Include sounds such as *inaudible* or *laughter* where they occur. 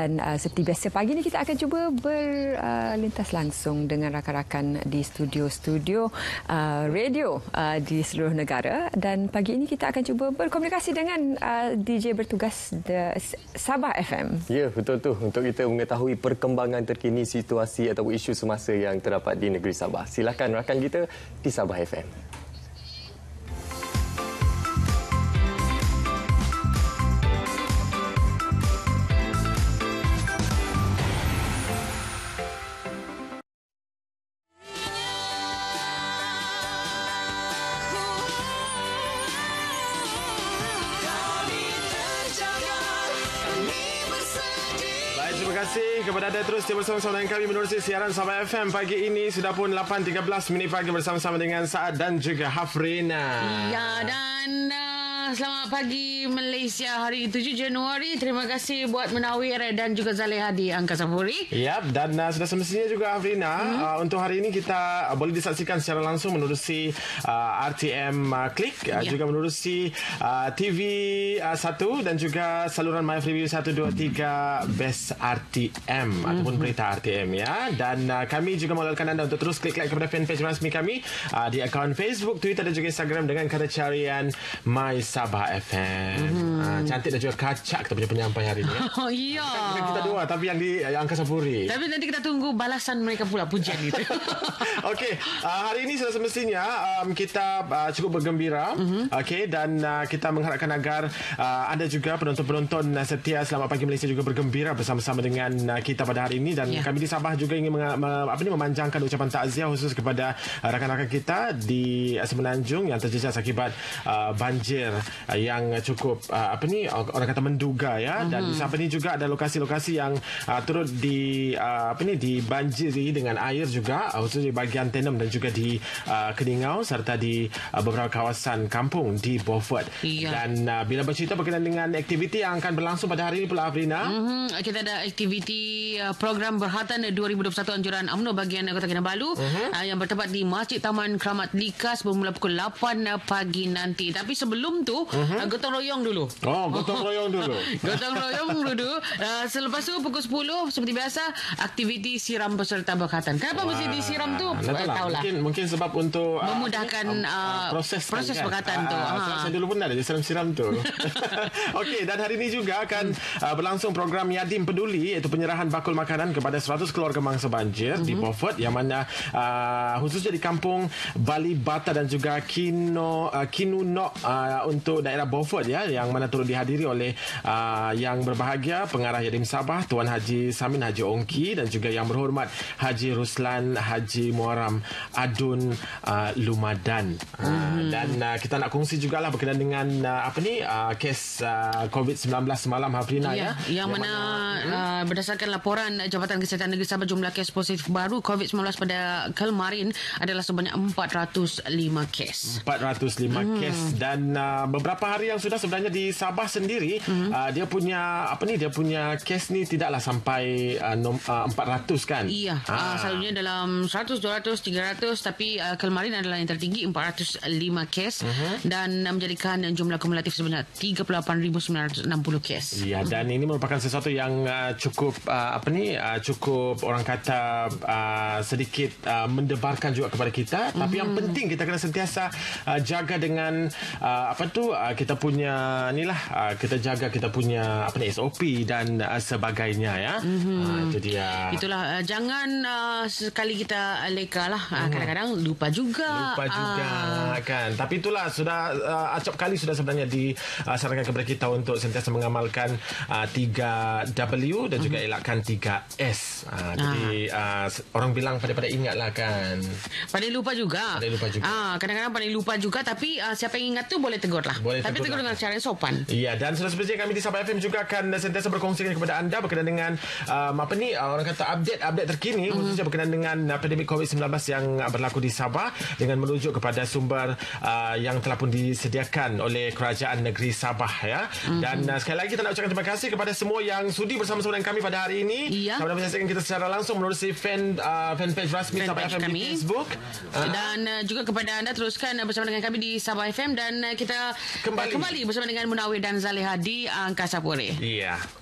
Dan uh, seperti biasa pagi ini kita akan cuba berlintas uh, langsung dengan rakan-rakan di studio-studio uh, radio uh, di seluruh negara dan pagi ini kita akan cuba berkomunikasi dengan uh, DJ bertugas the Sabah FM. Ya, betul tu untuk kita mengetahui perkembangan terkini situasi atau isu semasa yang terdapat di negeri Sabah. Silakan rakan kita di Sabah FM. Kasih kepada anda terus bersama-sama dengan kami menerusi siaran Sabah FM pagi ini sudah pun 8.13 minit pagi bersama-sama dengan Saad dan juga Hafrina. Ya dan uh, selamat pagi Malaysia hari 7 Januari. Terima kasih buat Menawir dan juga Zaleha di Angkasa Puri. Yap, dan uh, sudah semestinya juga Afrina hmm. uh, untuk hari ini kita uh, boleh disaksikan secara langsung menerusi uh, RTM uh, Click uh, ya. juga menerusi uh, TV uh, 1 dan juga saluran My Review 1 2 3 Best RTM hmm. ataupun berita RTM ya. Dan uh, kami juga menggalakkan anda untuk terus klik like kepada fanpage rasmi kami uh, di akaun Facebook, Twitter dan juga Instagram dengan kata carian My Sabah FM. Mm-hmm. Uh, cantik dan juga kacak kita punya penyampai hari ini. Ya. *laughs* Oh iya. Bukan kita dua tapi yang di yang Angkasa Puri. Tapi nanti kita tunggu balasan mereka pula pujian *laughs* itu. Okey, uh, hari ini sudah semestinya um, kita uh, cukup bergembira. Mm-hmm. Okey dan uh, kita mengharapkan agar uh, anda juga penonton-penonton uh, setia Selamat Pagi Malaysia juga bergembira bersama-sama dengan uh, kita pada hari ini dan yeah. kami di Sabah juga ingin meng- me- apa ni memanjangkan ucapan takziah khusus kepada uh, rakan-rakan kita di uh, Semenanjung yang terjejas akibat uh, banjir yang cukup uh, apa ni orang kata menduga ya mm-hmm. dan di sana ni juga ada lokasi-lokasi yang uh, turut di uh, apa ni dibanjiri dengan air juga uh, khususnya di bahagian Tenem dan juga di uh, Keningau serta di uh, beberapa kawasan kampung di Beaufort iya. dan uh, bila bercerita berkenaan dengan aktiviti yang akan berlangsung pada hari ini pula Afrina mm-hmm. kita ada aktiviti uh, program berhatan 2021 anjuran UMNO bagian Kota Kinabalu mm-hmm. uh, yang bertempat di Masjid Taman Keramat Likas bermula pukul 8 pagi nanti tapi sebelum tu uh-huh. gotong royong dulu. Oh, gotong royong dulu. *laughs* gotong royong dulu. Uh, selepas tu pukul 10 seperti biasa aktiviti siram peserta berkatan. Kenapa Wah. mesti disiram tu? Nah, tahu lah. Mungkin mungkin sebab untuk uh, memudahkan uh, uh, proses proses kan? berkatan uh, tu. Uh, ha. Saya dulu pun ada siram-siram tu. *laughs* Okey, dan hari ini juga akan uh, berlangsung program Yadim Peduli iaitu penyerahan bakul makanan kepada 100 keluarga mangsa banjir uh-huh. di mhm. Beaufort yang mana uh, khususnya di kampung Bali Bata dan juga Kino uh, Kinunok uh, untuk daerah Beaufort ya yang mana turut dihadiri oleh uh, yang berbahagia pengarah Yadim Sabah Tuan Haji Samin Haji Ongki dan juga yang berhormat Haji Ruslan Haji Muaram Adun uh, Lumadan uh, mm-hmm. dan uh, kita nak kongsi jugalah berkenaan dengan uh, apa ni uh, kes uh, COVID-19 semalam Hafrina ya, ya yang, yang mana, mana uh, berdasarkan laporan Jabatan Kesihatan Negeri Sabah jumlah kes positif baru COVID-19 pada kemarin adalah sebanyak 405 kes 405 mm. kes dan uh, beberapa hari yang sudah sebenarnya di Sabah sendiri mm-hmm. uh, dia punya apa ni dia punya kes ni tidaklah sampai uh, nom, uh, 400 kan iya uh, selalunya dalam 100 200 300 tapi uh, kemarin adalah yang tertinggi 405 kes mm-hmm. dan uh, menjadikan jumlah kumulatif sebanyak 38960 kes iya dan mm-hmm. ini merupakan sesuatu yang uh, cukup uh, apa ni uh, cukup orang kata uh, sedikit uh, mendebarkan juga kepada kita mm-hmm. tapi yang mhm. penting kita kena sentiasa uh, jaga dengan uh, apa tu uh, kita punya ni lah uh, kita jaga kita punya apa ni SOP dan uh, sebagainya ya. Mm-hmm. Uh, itu dia. Itulah uh, jangan uh, sekali kita leka lah uh, kadang-kadang lupa juga. Lupa juga uh. kan. Tapi itulah sudah uh, acap kali sudah sebenarnya disarankan kepada kita untuk sentiasa mengamalkan uh, 3W dan juga mm-hmm. elakkan 3S. Uh, uh. Jadi uh, orang bilang pada-pada ingatlah kan. Pada lupa juga. Pada lupa juga. Ah kadang-kadang pada lupa juga tapi uh, siapa yang ingat tu boleh tegur lah. Boleh tapi tegur dengan cara sopan. Ya, dan sudah seperti kami di Sabah FM juga akan sentiasa berkongsi kepada anda berkenaan dengan um, apa ni uh, orang kata update-update terkini mm-hmm. khususnya berkenaan dengan uh, pandemik COVID-19 yang berlaku di Sabah dengan merujuk kepada sumber uh, yang telah pun disediakan oleh kerajaan negeri Sabah ya. Mm-hmm. Dan uh, sekali lagi kita nak ucapkan terima kasih kepada semua yang sudi bersama-sama dengan kami pada hari ini. Iya. Sama menyaksikan kita secara langsung melalui fan uh, fanpage rasmi fan Sabah FM kami. di Facebook. Uh, dan uh, juga kepada anda teruskan bersama dengan kami di Sabah FM dan uh, kita kembali. kembali bersama dengan Munawir dan Zaleha di Angkasa Puri. Iya.